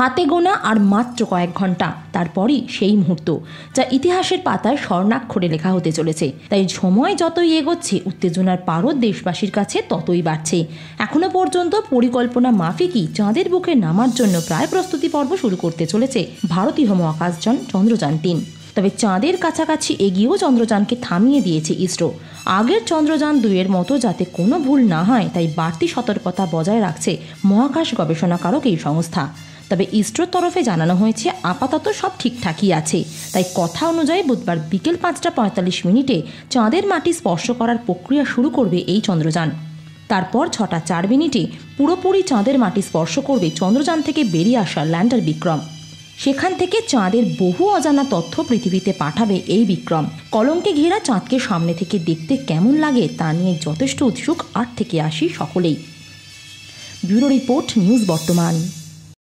হাতে গোনা আর মাত্র কয়েক ঘণ্টা। তারপরই সেই মুহূর্ত, যা ইতিহাসের পাতায় স্বর্ণাক্ষরে লেখা হতে চলেছে। তাই সময় যতই এগোচ্ছে, উত্তেজনার পারদ দেশবাসীর কাছে ততই বাড়ছে। এখনও পর্যন্ত পরিকল্পনা মাফিকই চাঁদের বুকে নামার জন্য প্রায় প্রস্তুতি পর্ব শুরু করতে চলেছে ভারতীয় মহাকাশযান চন্দ্রযান তিন। তবে চাঁদের কাছাকাছি এগিয়েও চন্দ্রযানকে থামিয়ে দিয়েছে ইসরো। আগের চন্দ্রযান দুইয়ের মতো যাতে কোনো ভুল না হয়, তাই বাড়তি সতর্কতা বজায় রাখছে মহাকাশ গবেষণাকারক এই সংস্থা। তবে ইসরোর তরফে জানানো হয়েছে, আপাতত সব ঠিকঠাকই আছে। তাই কথা অনুযায়ী বুধবার বিকেল পাঁচটা পঁয়তাল্লিশ মিনিটে চাঁদের মাটি স্পর্শ করার প্রক্রিয়া শুরু করবে এই চন্দ্রযান। তারপর ছটা চার মিনিটে পুরোপুরি চাঁদের মাটি স্পর্শ করবে চন্দ্রযান থেকে বেরিয়ে আসা ল্যান্ডার বিক্রম। সেখান থেকে চাঁদের বহু অজানা তথ্য পৃথিবীতে পাঠাবে এই বিক্রম। কলঙ্কে ঘেরা চাঁদকে সামনে থেকে দেখতে কেমন লাগে তা নিয়ে যথেষ্ট উৎসুক আট থেকে আসি সকলেই। ব্যুরো রিপোর্ট নিউজ বর্তমান।